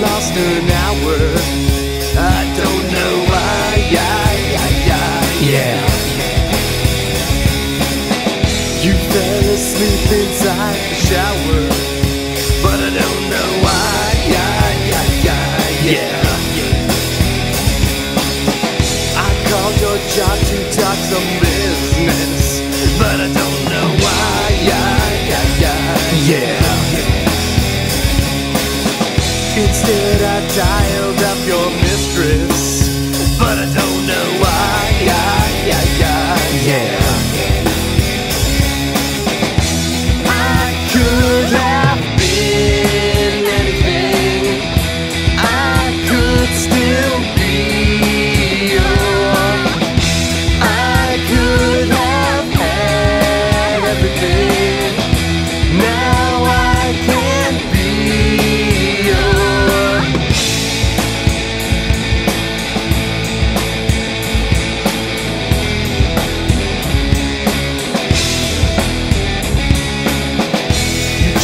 last an hour. I don't know why. Yeah, yeah, yeah. Yeah. You fell asleep inside the shower, but I don't know why. Yeah, yeah, yeah, yeah. I called your job to talk some business, but I don't know dialed up your mistress, but I don't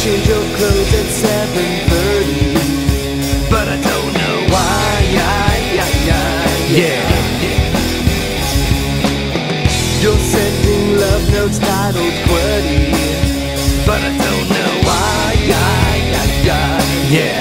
change your clothes at seven thirty, but I don't know why. Yeah. You're sending love notes titled QWERTY, but I don't know why. Yeah,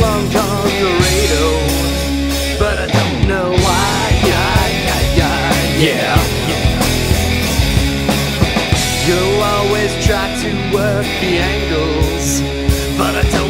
long gone Laredo, but I don't know why. Yeah. You always try to work the angles, but I don't